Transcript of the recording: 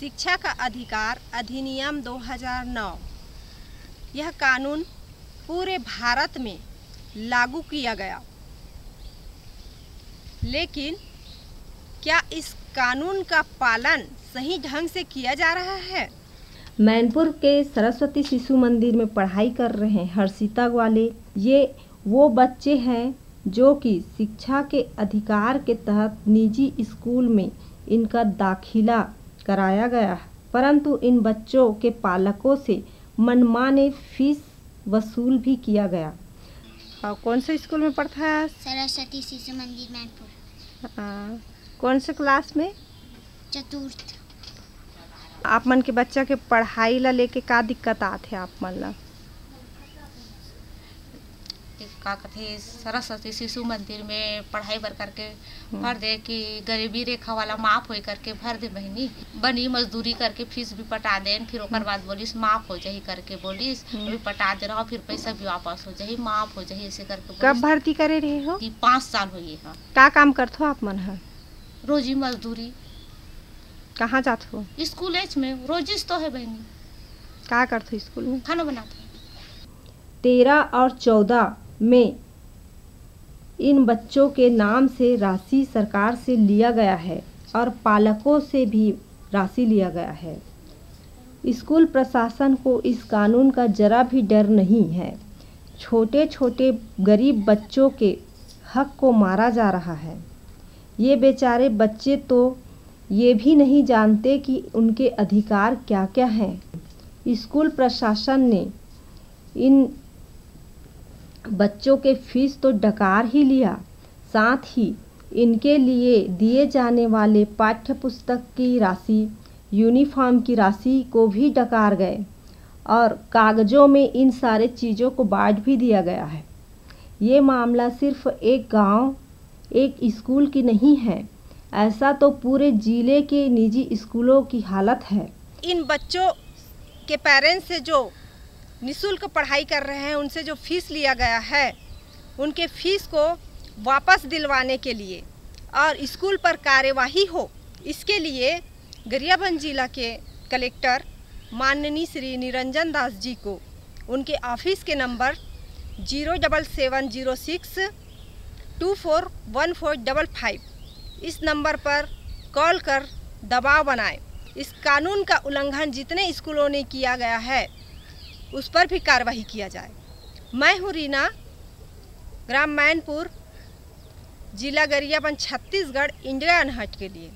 शिक्षा का अधिकार अधिनियम 2009 यह कानून पूरे भारत में लागू किया गया। लेकिन क्या इस कानून का पालन सही ढंग से किया जा रहा है? मैनपुर के सरस्वती शिशु मंदिर में पढ़ाई कर रहे हर्षिता वाले ये वो बच्चे हैं जो कि शिक्षा के अधिकार के तहत निजी स्कूल में इनका दाखिला कराया गया। है परंतु इन बच्चों के पालकों से मनमाने फ़ीस वसूल भी किया गया। और कौन से स्कूल में पढ़ता है सरस्वती शिशु मंदिर मैनपुर। कौन से क्लास में? चतुर्थ। आप मन के बच्चा के पढ़ाई ला लेके का दिक्कत आते आप मन ला? का कथे सरस्वती शिशु मंदिर में पढ़ाई बर करके भर दे कि गरीबी रेखा वाला माफ़ हो करके भर दे बहनी। बनी मजदूरी करके फ़ीस भी पटा देन फिर ओकर बाद बोलिस माफ़ हो जाही करके बोलिस। अभी पटा दे रहा फिर पैसा भी वापस हो जाही माफ़ हो जाही ऐसे करके कब भर्ती करे रहे हो? कि पाँच साल हो ये हाँ। का काम करथो आप मन ह रोजी मजदूरी। कहाँ जात हो? स्कूल में रोजिस तो है बहनी। का करथो स्कूल में? खाना बनाते तेरह और चौदह में इन बच्चों के नाम से राशि सरकार से लिया गया है और पालकों से भी राशि लिया गया है। स्कूल प्रशासन को इस कानून का जरा भी डर नहीं है। छोटे छोटे गरीब बच्चों के हक को मारा जा रहा है। ये बेचारे बच्चे तो ये भी नहीं जानते कि उनके अधिकार क्या क्या हैं। स्कूल प्रशासन ने इन बच्चों के फ़ीस तो डकार ही लिया। साथ ही इनके लिए दिए जाने वाले पाठ्य पुस्तक की राशि यूनिफॉर्म की राशि को भी डकार गए और कागज़ों में इन सारे चीज़ों को बांट भी दिया गया है। ये मामला सिर्फ़ एक गाँव, एक स्कूल की नहीं है। ऐसा तो पूरे ज़िले के निजी स्कूलों की हालत है। इन बच्चों के पेरेंट्स से जो निशुल्क पढ़ाई कर रहे हैं, उनसे जो फ़ीस लिया गया है, उनके फ़ीस को वापस दिलवाने के लिए और स्कूल पर कार्यवाही हो, इसके लिए गरियाबंद जिला के कलेक्टर माननीय श्री निरंजन दास जी को उनके ऑफ़िस के number zero double seven zero six two four one four double five, इस नंबर पर कॉल कर दबाव बनाएँ। इस कानून का उल्लंघन जितने स्कूलों ने किया गया है उस पर भी कार्रवाई किया जाए। मैं हूँ रीना, ग्राम मैनपुर, जिला गरियाबंद छत्तीसगढ़, इंडिया अनहट के लिए।